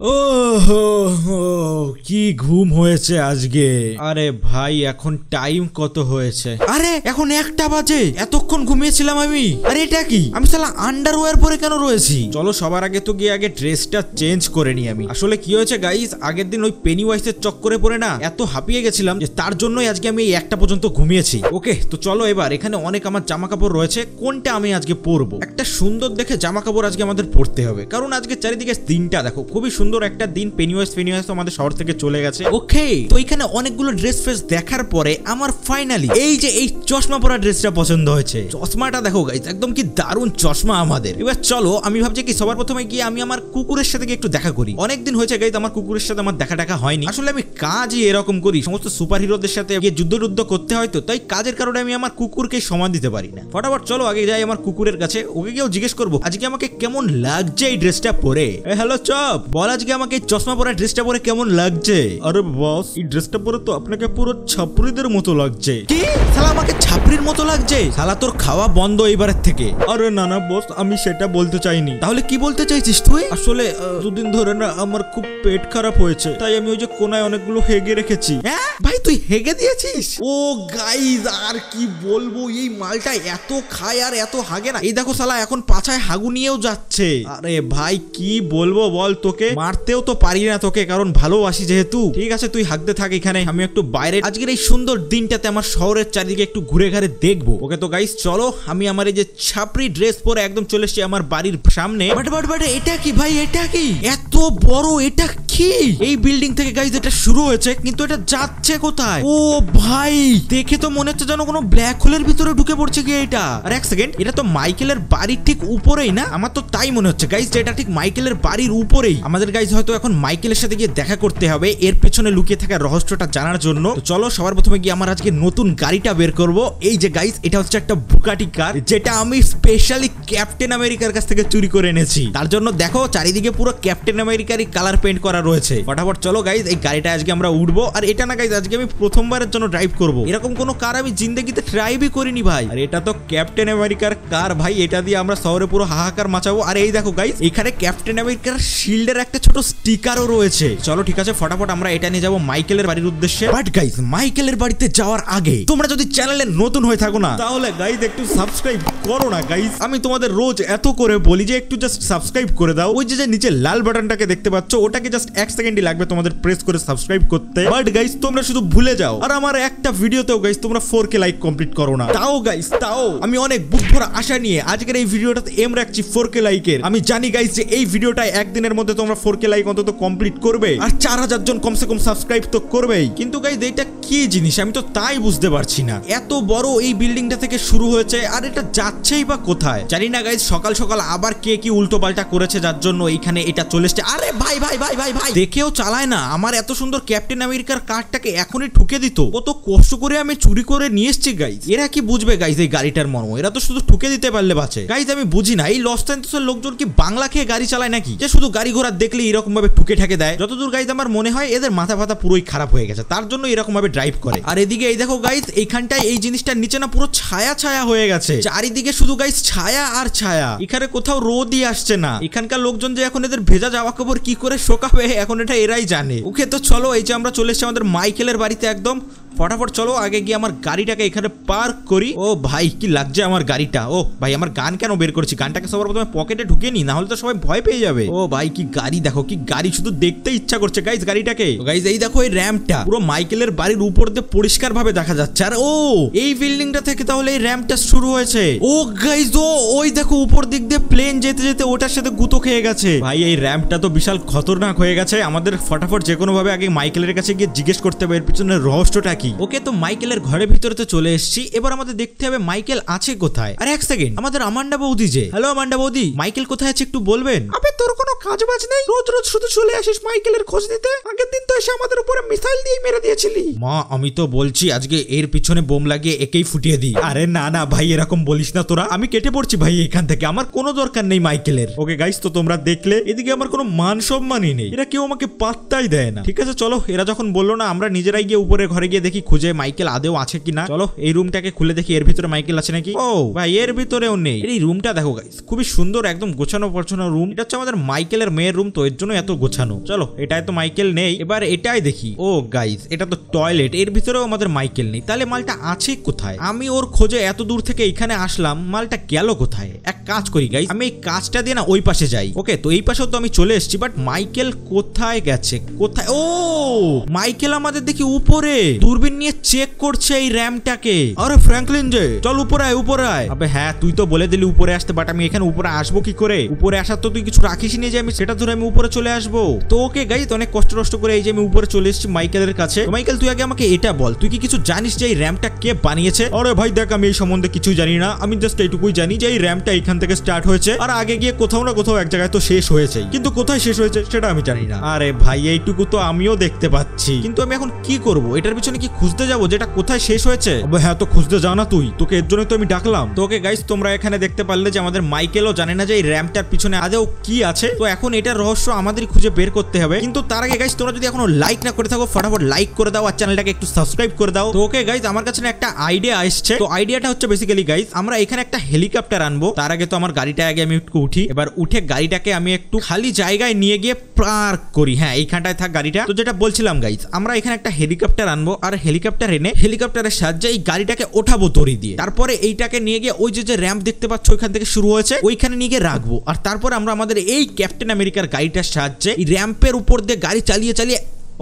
ও কি ঘুম হয়েছে আজকে। আরে ভাই এখন টাইম কত হয়েছে? আরে এখন একটা বাজে। এতক্ষণ ঘুমিয়েছিলাম আমি। আরে এটা কি? আমি সালা আন্ডারওয়্যার পরে কেন রয়েছি? চলো সবার আগে তো গিয়ে আগে ড্রেসটা চেঞ্জ করে নি আমি। আসলে কি হয়েছে গাইস আগের দিন ওই পেনি ওয়াইসের চক্করে পড়ে না এত হাঁপিয়ে গেছিলাম যে তার জন্যই আজকে আমি এই একটা পর্যন্ত ঘুমিয়েছি। ওকে তো চলো এবার এখানে অনেক আমার জামা কাপড় রয়েছে। কোনটা আমি আজকে পরবো? একটা সুন্দর দেখে জামা কাপড় আজকে আমাদের পরতে হবে। কারণ আজকে চারিদিকে দিনটা দেখো খুবই সুন্দর একটা দিন পেনিওয়াইস পেনিওয়াইস আমাদের শহর থেকে চলে গেছে। ওকে তো এখানে অনেকগুলো ড্রেস ফ্রেস দেখার পরে আমার ফাইনালি এই যে এই চশমা পরা ড্রেসটা পছন্দ হয়েছে। চশমাটা দেখো গাইজ একদম কি দারুণ চশমা আমাদের। এবার চলো, আমি ভাবছি কি সবার প্রথমে গিয়ে আমি আমার কুকুরের সাথে গিয়ে একটু দেখা করি। অনেকদিন হয়েছে গাইজ আমার কুকুরের সাথে আমার দেখা টাকা হয়নি। আসলে আমি কাজই এরকম করি, সমস্ত সুপার হিরোদের সাথে গিয়ে যুদ্ধ টুদ্ধ করতে হয় তো, তাই কাজের কারণে আমি আমার কুকুরকে সমান দিতে পারি না। ফটাফট চলো, আগে যাই আমার কুকুরের কাছে, ওকে গিয়েও জিজ্ঞেস করব, আজকে আমাকে কেমন লাগছে এই ড্রেসটা পরে? হ্যালো চপ, বল আজকে আমাকে এই চশমা পরা ড্রেসটা পরে কেমন লাগছে? আরে বস এই ড্রেসটা পরে তো আপনাকে পুরো ছাপরিদের মতো লাগছে। কি? শালা আমাকে ছাপরির মতো লাগছে? শালা তোর খাওয়া বন্ধ এবারের থেকে। আরে না না বস আমি সেটা বলতে চাইনি। তাহলে কি বলতে চাইছিস তুই? আসলে আহ, দুদিন ধরে না আমার খুব পেট খারাপ হয়েছে। তাই আমি ওই যে কোনায় অনেকগুলো হেগে রেখেছি। হ্যাঁ? ভাই তুই হেগে দিয়েছিস? ও গাইজ আর কি বলব এই মালটা এত খায় আর এত হাগে না। এই দেখো শালা এখন পাছায় হাগু নিয়েও যাচ্ছে। আরে ভাই কি বলব বল তোকে? মারতেও তো পারি না তোকে, কারণ ভালো আসি যেহেতু। ঠিক আছে, তুই হাগতে থাক এখানে, আমি একটু বাইরে আজকের এই সুন্দর দিনটাতে আমার শহরের চারিদিকে একটু ঘুরে ঘাড়ে দেখব। ওকে তো গাইস চলো, আমি আমার এই যে ছাপরি ড্রেস পরে একদম চলে এসেছি আমার বাড়ির সামনে। বাট বাট বাট, এটা কি ভাই? এটা কি? এত বড়, এটা কি? এই বিল্ডিং থেকে গাইস এটা শুরু হয়েছে, কিন্তু এটা যাচ্ছে কোথায়? ও ভাই, দেখে তো মনে হচ্ছে যেন কোনো ব্ল্যাক হোলের ভিতরে ঢুকে পড়ছে কি এটা। আর এক সেকেন্ড এটা তো মাইকেলের বাড়ির ঠিক উপরেই না? আমার তো তাই মনে হচ্ছে গাইস যে এটা ঠিক মাইকেলের বাড়ির উপরেই। আমাদের গাইস হয়তো এখন মাইকেলের সাথে গিয়ে দেখা করতে হবে, এর পেছনে লুকিয়ে থাকা রহস্যটা জানার জন্য। চলো, সবার প্রথমে গিয়ে আমার আজকে নতুন গাড়িটা বের করব। এই যে গাইস এটা হচ্ছে একটা বুকাটি কার যেটা আমি স্পেশালি ক্যাপ্টেন আমেরিকার কাছ থেকে চুরি করে এনেছি। তার জন্য দেখো, চারিদিকে পুরো ক্যাপ্টেন আমেরিকারই কালার পেইন্ট করা রয়েছে। ফটাফট চলো গাইস এই গাড়িটা আজকে আমরা উঠবো। আর এটা না গাইস আজকে আমি প্রথমবারের জন্য ড্রাইভ করব। এরকম কোনো কার আমি জিন্দগিতে ড্রাইভই করিনি ভাই। আর এটা তো ক্যাপ্টেন আমেরিকার কার ভাই এটা দিয়ে আমরা শহরে পুরো হাহাকার মাচাবো। আর এই দেখো গাইস এখানে ক্যাপ্টেন আমেরিকার শিল্ডের একটা ছোট স্টিকারও রয়েছে। চলো ঠিক আছে ফটাফট আমরা এটা নিয়ে যাব মাইকেলের বাড়ির উদ্দেশ্যে। বাট গাইস মাইকেলের বাড়িতে যাওয়ার আগে তোমরা যদি চ্যানেলে নতুন হয়ে থাকো না তাহলে গাইস একটু সাবস্ক্রাইব করো না গাইস আমি তোমাদের রোজ এত করে বলি যে একটু জাস্ট সাবস্ক্রাইব করে দাও। ওই যে যে নিচে লাল বাটনটাকে দেখতে পাচ্ছ ওটাকে জাস্ট এক সেকেন্ডই লাগবে তোমাদের প্রেস করে সাবস্ক্রাইব করতে। বাট গাইস তোমরা শুধু ভুলে যাও। আর আমার একটা ভিডিওতেও গাইস তোমরা ফোর কে লাইক কমপ্লিট করো না। তাও গাইস তাও। আমি অনেক বুক ভরা আশা নিয়ে আজকের এই ভিডিওটাতে এম রাখছি ফোর কে লাইকের আমি জানি গাইস যে এই ভিডিওটা একদিনের মধ্যে তোমরা ফোর কে লাইক অন্তত কমপ্লিট করবে। আর চার হাজার জন কমসে কম সাবস্ক্রাইব তো করবেই। কিন্তু গাইস এইটা কি জিনিস? আমি তো তাই বুঝতে পারছি না। এত বড় এই বিল্ডিংটা থেকে শুরু হয়েছে, আর এটা যাচ্ছেই বা কোথায়? জানি না গাইস সকাল সকাল আবার কে কি উল্টো পাল্টা করেছে, যার জন্য এইখানে এটা চলে এসছে। আরে ভাই ভাই ভাই ভাই ভাই দেখেও চালায় না। আমার এত সুন্দর ক্যাপ্টেন আমেরিকার কার্ডটাকে এখনই ঠুকে দিত। কত কষ্ট করে আমি চুরি করে নিয়ে এসছি গাইস এরা কি বুঝবে গাইস এই গাড়িটার মর্ম? এরা তো শুধু ঠুকে দিতে পারলে বাঁচে। গাইস আমি বুঝি না, এই লস অ্যাঞ্জেলসের লোকজন কি বাংলা খেয়ে গাড়ি চালায় নাকি? যে শুধু গাড়ি ঘোড়া দেখলে এরকম ভাবে ঠুকে ঠেকে দেয়। যতদূর গাইস আমার মনে হয় এদের মাথা ফাতা পুরোই খারাপ হয়ে গেছে। তার জন্য এরকম ভাবে ড্রাইভ করে। আর এদিকে এই দেখো গাইস এইখানটায় এই জিনিসটার নিচে না পুরো ছায়া ছায়া হয়ে গেছে। চারিদিকে শুধু গাইস ছায়া আর ছায়া। এখানে কোথাও রোদই আসছে না। এখানকার লোকজন যে এখন এদের ভেজা জামা কাপড় কি করে শোকাবে এখন এটা এরাই জানে। ওকে তো চলো, এই যে আমরা চলে এসেছি আমাদের মাইকেলের বাড়িতে একদম। ফটাফট চলো, আগে গিয়ে আমার গাড়িটাকে এখানে পার্ক করি। ও ভাই, কি লাগছে আমার গাড়িটা? ও ভাই, আমার গান কেন বের করছি? গানটাকে সবার প্রথমে পকেটে ঢুকিয়ে নি না হলে তো সবাই ভয় পেয়ে যাবে। ও ভাই, কি গাড়ি, দেখো, কি গাড়ি শুধু দেখতে ইচ্ছা করছে গাইজ গাড়িটাকে। গাইজ এই দেখো, এই র্যাম্পটা পুরো মাইকেলের বাড়ির উপর দিয়ে পরিষ্কার ভাবে দেখা যাচ্ছে। আর ও, এই বিল্ডিংটা থেকে তাহলে এই র্যাম্পটা শুরু হয়েছে। ও গাইজ ও, ওই দেখো, উপর দিক দিয়ে প্লেন যেতে যেতে ওটার সাথে গুঁতো খেয়ে গেছে। ভাই, এই র্যাম্পটা তো বিশাল খতরনাক হয়ে গেছে। আমাদের ফটাফট যে কোনো ভাবে আগে মাইকেলের কাছে গিয়ে জিজ্ঞেস করতে হবে, এর পিছনে রহস্যটা কি ওকে তো মাইকেলের ঘরের ভিতরে তো চলে এসেছি। এবার আমাদের দেখতে হবে মাইকেল আছে কোথায়। আর এক সেকেন্ড। আমাদের আমান্ডা বৌদি যে। হ্যালো আমান্ডা বৌদি। মাইকেল কোথায় আছে একটু বলবেন? আবে তোর কোনো কাজ বাজ নেই? রোজ রোজ শুধু চলে আসিস মাইকেলের খোঁজ দিতে আগের দিন তো এসে আমাদের উপরে মিসাইল দিয়ে মেরে দিয়েছিলি। মা আমি তো বলছি আজকে এর পিছনে বোম লাগিয়ে একেই ফুটিয়ে দিই। আরে না না ভাই এরকম বলিস না তোরা। আমি কেটে পড়ছি ভাই এখান থেকে। আমার কোনো দরকার নেই মাইকেলের। ওকে গাইস তো তোমরা দেখলে এদিকে আমার কোনো মান সম্মানই নেই। এরা কেউ আমাকে পাত্তাই দেয় না। ঠিক আছে চলো। এরা যখন বলল না আমরা নিজেরাই গিয়ে উপরে ঘরে গিয়ে দেখি খুঁজে মাইকেল আদেও আছে কিনা। চলো এই রুমটাকে খুলে দেখি এর ভিতরে মাইকেল আছে নাকি? ও। ভাই এর ভিতরেও নেই। এই রুমটা দেখো গাইস খুবই সুন্দর একদম গোছানো পছানো রুম। এটা হচ্ছে আমাদের মাইকেলের মেয়ের রুম তো এর জন্য এত গোছানো। চলো এটাই তো মাইকেল নেই। এবার এটাই দেখি। ও গাইস এটা তো টয়লেট এর ভিতরেও আমাদের মাইকেল নেই। তাহলে মালটা আছে কোথায়? আমি ওর খোঁজে এত দূর থেকে এখানে আসলাম মালটা গেল কোথায়? এক কাজ করি গাইস আমি এই কাজটা দিয়ে না ওই পাশে যাই। ওকে তো এই পাশেও তো আমি চলে এসেছি বাট মাইকেল কোথায় গেছে? কোথায়? ও মাইকেল আমাদের দেখি উপরে। দূরবীন নিয়ে চেক করছে এই র্যামটাকে। আরে ফ্র্যাঙ্কলিন যে। চল উপরে আয় উপরে আয়। আবে হ্যাঁ তুই তো বলে দিলি উপরে আসতে বাট আমি এখানে উপরে আসব কি করে? উপরে আসার তো তুই কিছু রাখিস নি যে আমি সেটা ধরে আমি উপরে চলে আসব। তো ওকে গাইস অনেক কষ্ট কষ্ট করে এই যে আমি উপরে চলে এসেছি মাইকেলের কাছে। মাইকেল তুই আগে আমাকে এটা বল তুই কি কিছু জানিস যে এই র্যামটা কে বানিয়েছে? আরে ভাই দেখ আমি এই সম্বন্ধে কিছু জানি না। আমি জাস্ট এইটুকুই জানি যে এই র্যামটা এখান থেকে স্টার্ট হয়েছে আর আগে গিয়ে কোথাও না কোথাও এক জায়গায় তো শেষ হয়েছে। কিন্তু কোথায় শেষ হয়েছে সেটা আমি জানি না। আরে ভাই এইটুকু তো আমিও দেখতে পাচ্ছি। কিন্তু আমি এখন কি করব? এটার পিছনে কি খুঁজতে যাব যেটা কোথায় শেষ হয়েছে? হ্যাঁ তো খুঁজতে যাও না তুই। তোকে এর জন্য তো আমি ডাকলাম। তোকে গাইস তোমরা এখানে দেখতে পারলে যে আমাদের মাইকেলও জানে না যে এই র্যামটার পিছনে আদেও কি আছে। তো এখন এটার রহস্য আমাদের খুঁজে বের করতে হবে। কিন্তু তার আগে গাইস তোমরা যদি এখনও লাইক না করে থাকো ফটাফট লাইক করে দাও আর চ্যানেলটাকে একটু সাবস্ক্রাইব করে দাও। তো ওকে গাইস আমার কাছে না একটা আইডিয়া আসছে তো আইডিয়াটা হচ্ছে বেসিক্যালি গাইস আমরা এখানে একটা হেলিকপ্টার আনব। তার আগে তো আমার গাড়িটা আগে আমি একটু উঠি। এবার উঠে গাড়িটাকে আমি একটু খালি জায়গায় নিয়ে গিয়ে পার্ক করি। হ্যাঁ এইখানটায় থাক গাড়িটা। তো যেটা বলছিলাম গাইস আমরা এখানে একটা হেলিকপ্টার আনব। আর হেলিকপ্টার এনে হেলিকপ্টারের সাহায্যে এই গাড়িটাকে ওঠাবো দড়ি দিয়ে। তারপরে এইটাকে নিয়ে গিয়ে ওই যে যে র্যাম্প দেখতে পাচ্ছ, ওইখান থেকে শুরু হয়েছে, ওইখানে নিয়ে গিয়ে রাখব। আর তারপরে আমরা আমাদের এই ক্যাপ্টেন আমেরিকার গাড়িটার সাহায্যে এই র্যাম্পের উপর দিয়ে গাড়ি চালিয়ে চালিয়ে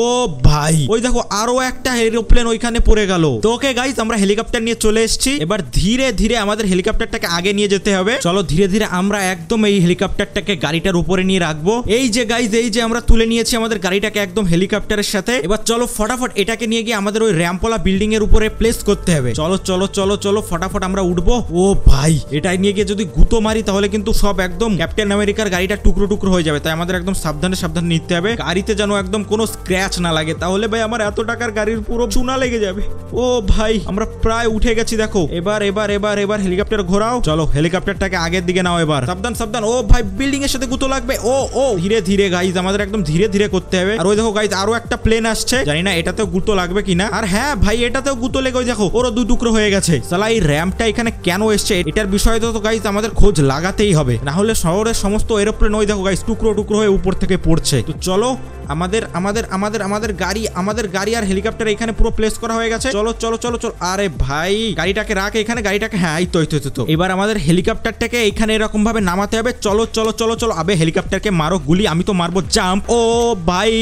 ও ভাই, ওই দেখো আরও একটা এরোপ্লেন ওইখানে পড়ে গেল। তো ওকে গাইজ আমরা হেলিকপ্টার নিয়ে চলে এসেছি। এবার ধীরে ধীরে আমাদের হেলিকপ্টারটাকে আগে নিয়ে যেতে হবে। চলো, ধীরে ধীরে আমরা একদম এই হেলিকপ্টারটাকে গাড়িটার উপরে নিয়ে রাখব। এই যে গাইস এই যে আমরা তুলে নিয়েছি আমাদের গাড়িটাকে একদম হেলিকপ্টারের সাথে। এবার চলো, ফটাফট এটাকে নিয়ে গিয়ে আমাদের ওই র্যাম্পলা বিল্ডিং এর উপরে প্লেস করতে হবে। চলো চলো চলো চলো, ফটাফট আমরা উঠবো। ও ভাই, এটাই নিয়ে গিয়ে যদি গুতো মারি, তাহলে কিন্তু সব একদম ক্যাপ্টেন আমেরিকার গাড়িটা টুকরো টুকরো হয়ে যাবে। তাই আমাদের একদম সাবধানে সাবধানে নিতে হবে। গাড়িতে যেন একদম কোনো স্ক্র্যাচ না লাগে, তাহলে ভাই আমার এত টাকার গাড়ির পুরো চুনা লেগে যাবে। ও ভাই, আমরা প্রায় উঠে গেছি, দেখো। এবার এবার এবার এবার হেলিকপ্টার ঘোরাও। চলো, হেলিকপ্টারটাকে আগের দিকে নাও এবার। সাবধান সাবধান। ও ভাই বিল্ডিং এর সাথে গুতো লাগবে। ও ও। ধীরে ধীরে গাইজ আমাদের একদম ধীরে ধীরে করতে হবে। আর ওই দেখো গাইজ আরও একটা প্লেন আসছে। জানি না, এটাতেও গুতো লাগবে কিনা। আর হ্যাঁ ভাই, এটাতেও গুতো লেগে, ওই দেখো, ওরও দু টুকরো হয়ে গেছে। সালা এই র্যাম্পটা এখানে কেন এসছে? এটার বিষয়ে তো গাইজ আমাদের খোঁজ লাগাতেই হবে। না হলে শহরের সমস্ত এরোপ্লেন ওই দেখো গাইজ টুকরো টুকরো হয়ে উপর থেকে পড়ছে। তো চলো আমাদের আমাদের আমাদের আমাদের গাড়ি আমাদের গাড়ি আর হেলিকপ্টার এখানে পুরো প্লেস করা হয়ে গেছে। চলো চলো চলো চলো। আরে ভাই গাড়িটাকে রাখ এখানে গাড়িটাকে। হ্যাঁ এই তো এই তো তো, এবার আমাদের হেলিকপ্টারটাকে এখানে এরকম ভাবে নামাতে হবে। চলো চলো চলো চলো। আবে হেলিকপ্টারকে মারো গুলি আমি তো মারবো। জাম্প। ও ভাই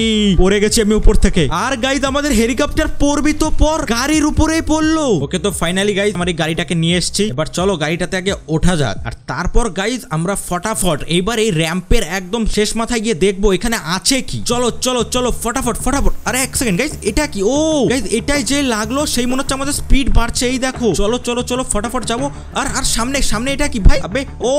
পড়ে গেছি আমি উপর থেকে। আর গাইজ আমাদের হেলিকপ্টার পড়বি তো পর গাড়ির উপরেই পড়ল। ওকে তো ফাইনালি গাইজ আমার এই গাড়িটাকে নিয়ে এসেছি। এবার চলো গাড়িটাতে আগে ওঠা যাক। আর তারপর গাইজ আমরা ফটাফট এইবার এই র্যাম্পের একদম শেষ মাথায় গিয়ে দেখব এখানে আছে কি। চলো চলো চলো ফটাফট ফটাফট আরে, এক সেকেন্ড গাইজ এটা কি? ও গাইজ এটাই যে লাগল, সেই মনে হচ্ছে আমাদের স্পিড বাড়ছে, এই দেখো। চলো চলো চলো, ফটাফট যাব। আর আর সামনে সামনে এটা কি? ভাই, আবে, ও,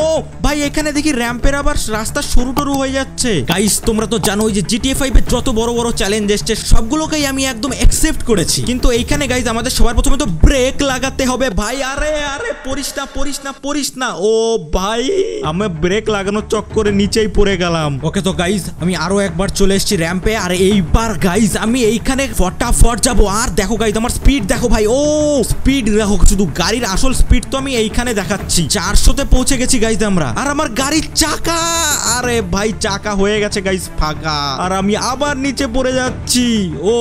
ভাই, এখানে দেখি র্যাম্পের আবার রাস্তা সরু টরু হয়ে যাচ্ছে। গাইজ তোমরা তো জানোই যে জিটিএ ফাইভ এর যত বড় বড় চ্যালেঞ্জ এসছে, সবগুলোকেই আমি একদম অ্যাকসেপ্ট করেছি। কিন্তু এইখানে গাইজ আমাদের সবার প্রথমে তো ব্রেক লাগাতে হবে। ভাই, আরে আরে, পড়িস না পড়িস না পড়িস না। ও, ভাই, আমি ব্রেক লাগানোর চক্করে নিচেই পড়ে গেলাম। ওকে তো গাইজ আমি আরও একবার চলে এসেছি র্যাম্পে আর এইবার গাইজ আমি এইখানে ফটাফট যাব। আর দেখো গাইজ আমার স্পিড দেখো ভাই, ও স্পিড দেখো, শুধু গাড়ির আসল স্পিড তো আমি এইখানে দেখাচ্ছি। চারশোতে পৌঁছে গেছি গাইজ আমরা। আর আমার গাড়ির চাকা, আরে ভাই চাকা হয়ে গেছে গাইজ ফাঁকা। আর আমি আবার নিচে পড়ে যাচ্ছি। ও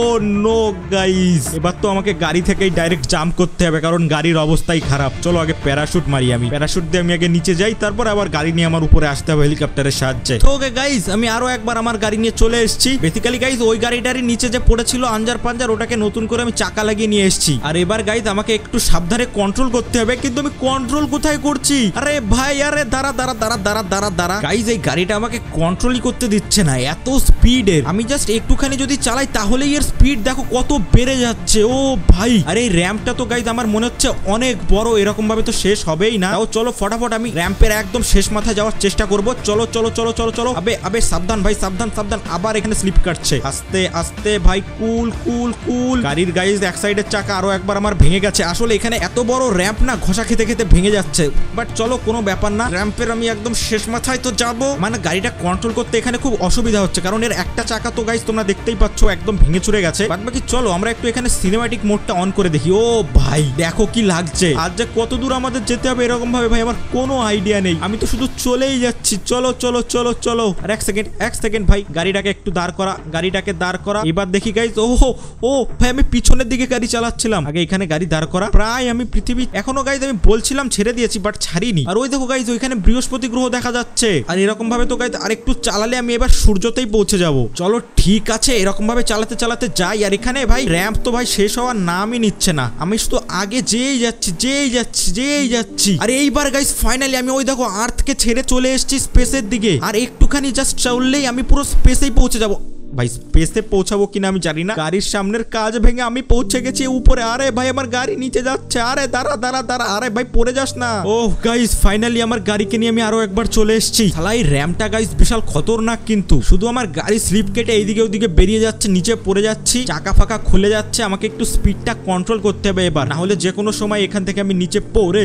নো গাইজ এবার তো আমাকে গাড়ি থেকেই ডাইরেক্ট জাম্প করতে হবে, কারণ গাড়ির অবস্থাই খারাপ। চলো আগে প্যারাশুট মারি আমি। প্যারাশুট দিয়ে আমি আগে নিচে যাই, তারপর আবার গাড়ি নিয়ে আমার উপরে আসতে হবে হেলিকপ্টারের সাহায্যে। ওকে গাইজ আমি আরও একবার আমার গাড়ি নিয়ে চলে এসেছি। বেসিক্যালি গাইজ ওই গাড়িটারই নিচে যে পড়েছিল আঞ্জার পাঞ্জার, ওটাকে নতুন করে আমি চাকা লাগিয়ে নিয়ে এসেছি। আর এবার গাইজ আমাকে একটু সাবধানে কন্ট্রোল করতে হবে, কিন্তু আমি কন্ট্রোল কোথায় করছি? আরে ভাই, আরে দাঁড়া দাঁড়া দাঁড়া দাঁড়া দাঁড়া দাঁড়া। গাইজ এই গাড়িটা আমাকে কন্ট্রোলই করতে দিচ্ছে না, এত স্পিডের আমি জাস্ট একটুখানি যদি চালাই, তাহলেই এর স্পিড দেখো কত বেড়ে যাচ্ছে। ও ভাই, আরে র্যাম্পটা তো গাইজ আমার মনে হচ্ছে অনেক বড় এরকম ভাবে তো শেষ হবেই না। তাও চলো ফটাফট, আমি র্যাম্পের একদম শেষ মাথায় যাওয়ার চেষ্টা করব। চলো চলো চলো চলো চলো। আবে আবে, সাবধান ভাই, সাবধান সাবধান। আবার এখানে স্লিপ কাটছে। আস্তে আস্তে আস্তে, ভাই, কুল কুল কুল। গাড়ির গাইজ এক সাইডের চাকা আরও একবার আমার ভেঙে গেছে। আসলে এখানে এত বড় র্যাম্প না, ঘষা খেতে খেতে ভেঙে যাচ্ছে। বাট চলো, কোনো ব্যাপার না। র্যাম্পের আমি একদম শেষ মাথায় তো যাব। মানে গাড়িটা কন্ট্রোল করতে এখানে খুব অসুবিধা হচ্ছে। কারণ এর একটা চাকা তো গাইজ তোমরা দেখতেই পাচ্ছ, একদম ভেঙে চুরে গেছে। বাট বাকি চলো, আমরা একটু এখানে সিনেমাটিক মোডটা অন করে দেখি। ও ভাই, দেখো কি লাগছে। আজ যে কত দূর আমাদের যেতে হবে এরকম ভাবে ভাই, আমার কোনো আইডিয়া নেই। আমি তো শুধু চলেই যাচ্ছি। চলো চলো চলো চলো। আর এক সেকেন্ড এক সেকেন্ড ভাই, গাড়িটাকে একটু দাঁড় করা। গাড়িটাকে দাঁড় করা এবার দেখি গাইজ ও ও, ভাই, আমি পিছনের দিকে গাড়ি চালাচ্ছিলাম। আগে এখানে গাড়ি দাঁড় করা। প্রায় আমি পৃথিবী এখনও গাইজ আমি বলছিলাম ছেড়ে দিয়েছি বাট ছাড়িনি। আর ওই দেখো গাইজ ওইখানে বৃহস্পতি গ্রহ দেখা যাচ্ছে। আর এরকম ভাবে তো গাইজ আর একটু চালালে আমি এবার সূর্যতেই পৌঁছে যাব। চলো, ঠিক আছে এরকম ভাবে চালাতে চালাতে যাই। আর এখানে, ভাই র্যাম্প তো, ভাই, শেষ হওয়ার নামই নিচ্ছে না। আমি শুধু আগে যেই যাচ্ছি যেই যাচ্ছি যেই যাচ্ছি। আর এইবার গাইজ ফাইনালি আমি ওই দেখো আর্থকে ছেড়ে চলে এসেছি স্পেসের দিকে। আর একটুখানি জাস্ট চললেই আমি পুরো স্পেসেই পৌঁছে যাব। ভাই স্পেসে পৌঁছাবো কিনা আমি জানি না। গাড়ির সামনের কাজ ভেঙে আমি পৌঁছে গেছি উপরে। আরে ভাই, আমার গাড়ি নিচে যাচ্ছে। আরে দাঁড়া দাঁড়া দাঁড়া। আরে ভাই, পড়ে যাস না। ও গাইস ফাইনালি আমার গাড়িকে নিয়ে আমি আরও একবার চলে এসেছি। শালা র্যামটা গাইস বিশাল খতরনাক কিন্তু। শুধু আমার গাড়ি স্লিপ কেটে এইদিকে ওদিকে বেরিয়ে যাচ্ছে, নিচে পড়ে যাচ্ছি। চাকা ফাকা খুলে যাচ্ছে। আমাকে একটু স্পিডটা কন্ট্রোল করতে হবে এবার। না হলে যে কোনো সময় এখান থেকে আমি নিচে পড়ে,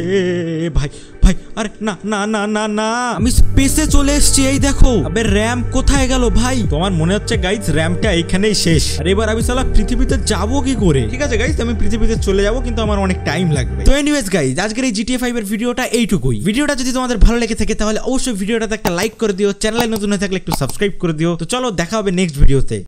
ভাই। ভাই, আরে না না না না না। আমি স্পেসে চলে এসেছি, এই দেখো। আবে র্যাম কোথায় গেল ভাই? তোমার মনে হচ্ছে গাইস র্যামটা এখানেই শেষ। আর, এবার আমি সালা পৃথিবীতে যাব কি করে? ঠিক আছে গাইস আমি পৃথিবীতে চলে যাব, কিন্তু আমার অনেক টাইম লাগবে। তো এনিওয়েজ গাইস আজকের এই জিটিএ 5 এর ভিডিওটা এইটুকুই। ভিডিওটা যদি তোমাদের ভালো লেগে থাকে, তাহলে অবশ্যই ভিডিওটাতে একটা লাইক করে দিও। চ্যানেলে নতুন হয়ে থাকলে একটু সাবস্ক্রাইব করে দিও। তো চলো, দেখা হবে নেক্সট ভিডিওতে